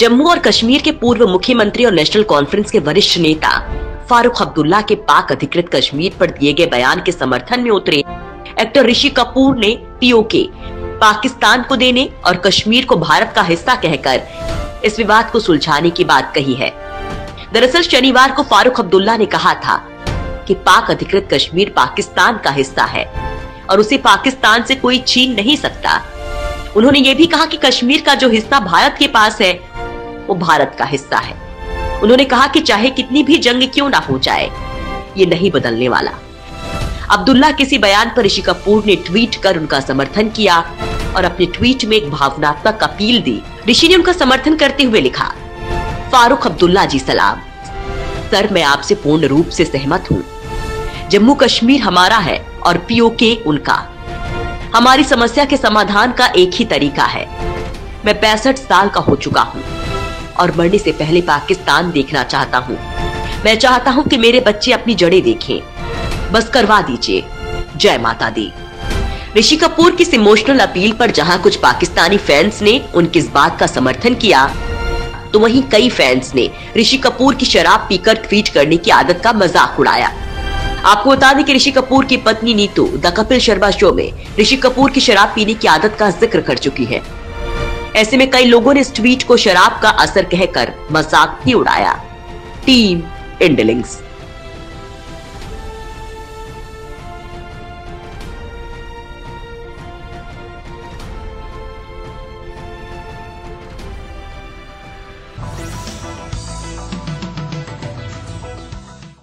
जम्मू और कश्मीर के पूर्व मुख्यमंत्री और नेशनल कॉन्फ्रेंस के वरिष्ठ नेता फारूक अब्दुल्ला के पाक अधिकृत कश्मीर पर दिए गए बयान के समर्थन में उतरे। एक्टर ऋषि कपूर ने पीओके पाकिस्तान को देने और कश्मीर को भारत का हिस्सा कहकर इस विवाद को सुलझाने की बात कही है। दरअसल शनिवार को फारूक अब्दुल्ला ने कहा था कि पाक अधिकृत कश्मीर पाकिस्तान का हिस्सा है और उसे पाकिस्तान से कोई छीन नहीं सकता। उन्होंने ये भी कहा कि कश्मीर का जो हिस्सा भारत के पास है वो भारत का हिस्सा है। उन्होंने कहा कि चाहे कितनी भी जंग क्यों ना हो जाए, ये नहीं बदलने वाला। अब्दुल्ला किसी बयान पर ऋषि कपूर ने ट्वीट कर उनका समर्थन किया और अपने ट्वीट में एक भावनात्मक अपील दी। ऋषि ने उनका समर्थन करते हुए लिखा, फारूक अब्दुल्ला जी, सलाम। सर, मैं आपसे पूर्ण रूप से सहमत हूँ। जम्मू कश्मीर हमारा है और पीओके उनका। हमारी समस्या के समाधान का एक ही तरीका है। मैं पैंसठ साल का हो चुका हूँ। और मरने से पहले पाकिस्तान देखना चाहता हूँ। मैं चाहता हूँ कि मेरे बच्चे अपनी जड़ें देखें। बस करवा दीजिए। जय माता दी। ऋषि कपूर की इस इमोशनल अपील पर जहाँ कुछ पाकिस्तानी फैंस ने उनकी इस बात का समर्थन किया तो वहीं कई फैंस ने ऋषि कपूर की शराब पीकर ट्वीट करने की आदत का मज़ाक उड़ाया। आपको बता दें कि ऋषि कपूर की पत्नी नीतू द कपिल शर्मा शो में ऋषि कपूर की शराब पीने की आदत का ज़िक्र कर चुकी है। ऐसे में कई लोगों ने इस ट्वीट को शराब का असर कहकर मज़ाक भी उड़ाया। टीम इंडलिंग्स